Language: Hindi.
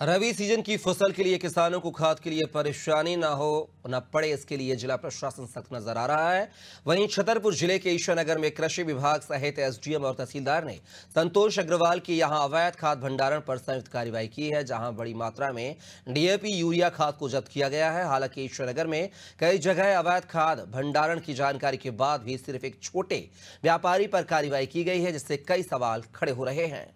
रबी सीज़न की फ़सल के लिए किसानों को खाद के लिए परेशानी न हो, न पड़े इसके लिए जिला प्रशासन सख्त नज़र आ रहा है। वहीं छतरपुर ज़िले के ईश्वरनगर में कृषि विभाग सहित एसडीएम और तहसीलदार ने संतोष अग्रवाल की यहाँ अवैध खाद भंडारण पर संयुक्त कार्रवाई की है, जहाँ बड़ी मात्रा में डीएपी यूरिया खाद को जब्त किया गया है। हालाँकि ईश्वरनगर में कई जगह अवैध खाद भंडारण की जानकारी के बाद भी सिर्फ़ एक छोटे व्यापारी पर कार्रवाई की गई है, जिससे कई सवाल खड़े हो रहे हैं।